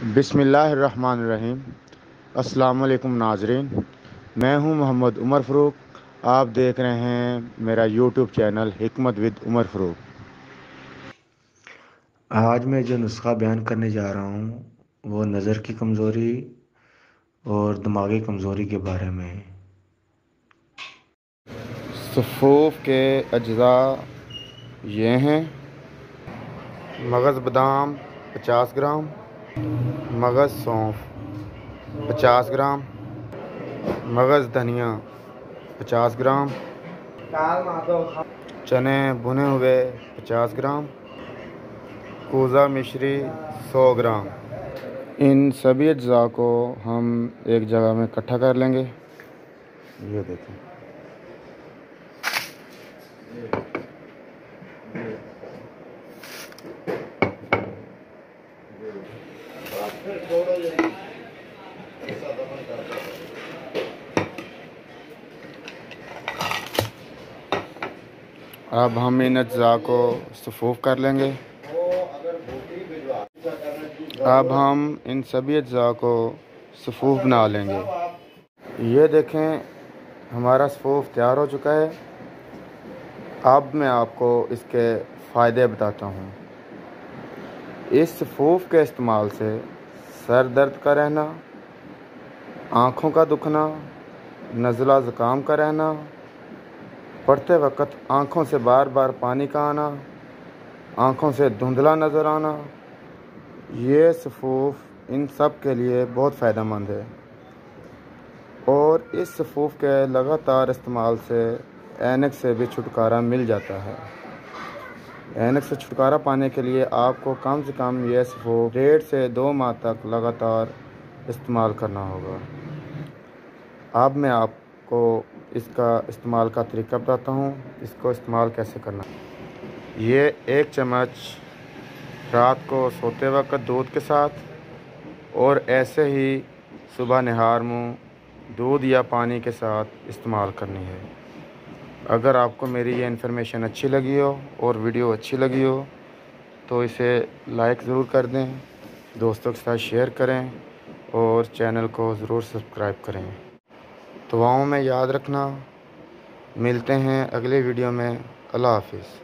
बिसमीम अस्सलाम नाजरीन। मैं हूँ मोहम्मद उमर फ़रूक। आप देख रहे हैं मेरा यूट्यूब चैनल हमत विद उमर फ़रूक। आज मैं जो नुस्खा बयान करने जा रहा हूँ वो नज़र की कमज़ोरी और दिमागी कमज़ोरी के बारे में। सफ़ूफ़ के अज्जा ये हैं। मगज़ बादाम 50 ग्राम मगज़ सौंफ पचास ग्राम। मगज़ धनिया पचास ग्राम। चने भुने हुए पचास ग्राम। कोज़ा मिश्री सौ ग्राम। इन सभी अज्जा को हम एक जगह में इकट्ठा कर लेंगे। ये देखें। अब हम इन अज्जा को सफूफ कर लेंगे। अब हम इन सभी अज्जा को सफूफ बना लेंगे। ये देखें, हमारा सफूफ तैयार हो चुका है। अब मैं आपको इसके फ़ायदे बताता हूँ। इस सफूफ के इस्तेमाल से सर दर्द का रहना, आँखों का दुखना, नज़ला ज़ुकाम का रहना, पढ़ते वक्त आँखों से बार बार पानी का आना, आँखों से धुंधला नज़र आना, ये सफूफ इन सब के लिए बहुत फ़ायदेमंद है। और इस सफूफ के लगातार इस्तेमाल से एनक से भी छुटकारा मिल जाता है। एनक से छुटकारा पाने के लिए आपको कम से कम ये सफूफ डेढ़ से दो माह तक लगातार इस्तेमाल करना होगा। अब मैं आपको इसका इस्तेमाल का तरीका बताता हूँ, इसको इस्तेमाल कैसे करना। ये एक चम्मच रात को सोते वक्त दूध के साथ और ऐसे ही सुबह नहार मुँह दूध या पानी के साथ इस्तेमाल करनी है। अगर आपको मेरी ये इन्फॉर्मेशन अच्छी लगी हो और वीडियो अच्छी लगी हो तो इसे लाइक ज़रूर कर दें, दोस्तों के साथ शेयर करें और चैनल को ज़रूर सब्सक्राइब करें। दुआओं में याद रखना। मिलते हैं अगले वीडियो में। अल्लाह हाफिज़।